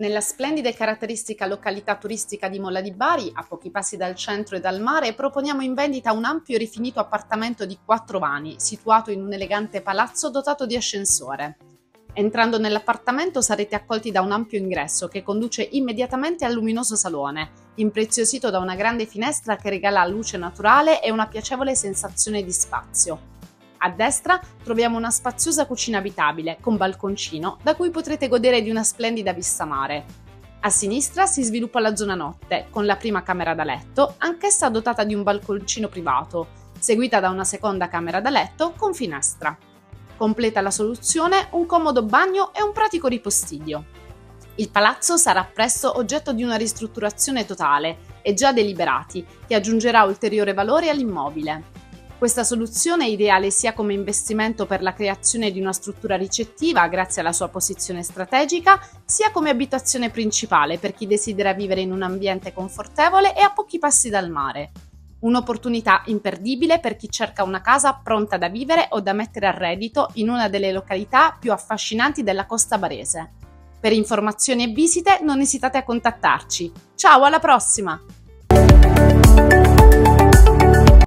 Nella splendida e caratteristica località turistica di Molla di Bari, a pochi passi dal centro e dal mare, proponiamo in vendita un ampio e rifinito appartamento di quattro vani, situato in un elegante palazzo dotato di ascensore. Entrando nell'appartamento sarete accolti da un ampio ingresso che conduce immediatamente al luminoso salone, impreziosito da una grande finestra che regala luce naturale e una piacevole sensazione di spazio. A destra troviamo una spaziosa cucina abitabile con balconcino da cui potrete godere di una splendida vista mare. A sinistra si sviluppa la zona notte, con la prima camera da letto, anch'essa dotata di un balconcino privato, seguita da una seconda camera da letto con finestra. Completa la soluzione un comodo bagno e un pratico ripostiglio. Il palazzo sarà presto oggetto di una ristrutturazione totale e già deliberati, che aggiungerà ulteriore valore all'immobile. Questa soluzione è ideale sia come investimento per la creazione di una struttura ricettiva grazie alla sua posizione strategica, sia come abitazione principale per chi desidera vivere in un ambiente confortevole e a pochi passi dal mare. Un'opportunità imperdibile per chi cerca una casa pronta da vivere o da mettere a reddito in una delle località più affascinanti della costa barese. Per informazioni e visite non esitate a contattarci. Ciao, alla prossima!